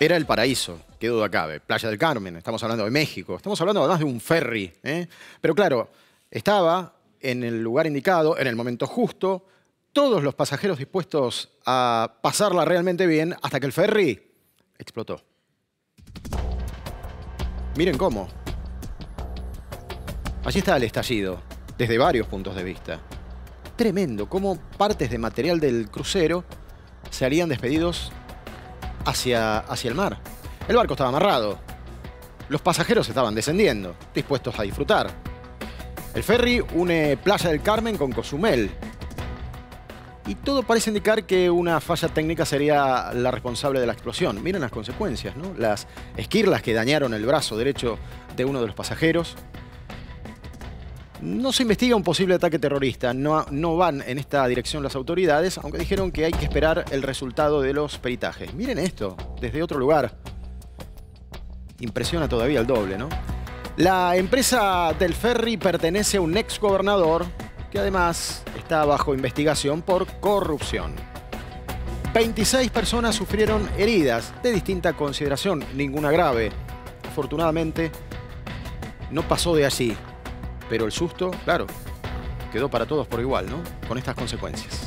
Era el paraíso, qué duda cabe. Playa del Carmen, estamos hablando de México, estamos hablando además de un ferry. ¿eh? Pero claro, estaba en el lugar indicado, en el momento justo, todos los pasajeros dispuestos a pasarla realmente bien hasta que el ferry explotó. Miren cómo. Allí está el estallido, desde varios puntos de vista. Tremendo, cómo partes de material del crucero se harían despedidos hacia, hacia el mar. El barco estaba amarrado. Los pasajeros estaban descendiendo, dispuestos a disfrutar. El ferry une Playa del Carmen con Cozumel. Y todo parece indicar que una falla técnica sería la responsable de la explosión. Miren las consecuencias, ¿no? Las esquirlas que dañaron el brazo derecho de uno de los pasajeros. No se investiga un posible ataque terrorista, no, van en esta dirección las autoridades, aunque dijeron que hay que esperar el resultado de los peritajes. Miren esto, desde otro lugar. Impresiona todavía el doble, ¿no? La empresa del ferry pertenece a un ex gobernador que además está bajo investigación por corrupción. 26 personas sufrieron heridas de distinta consideración, ninguna grave. Afortunadamente, no pasó de allí. Pero el susto, claro, quedó para todos por igual, ¿no? Con estas consecuencias.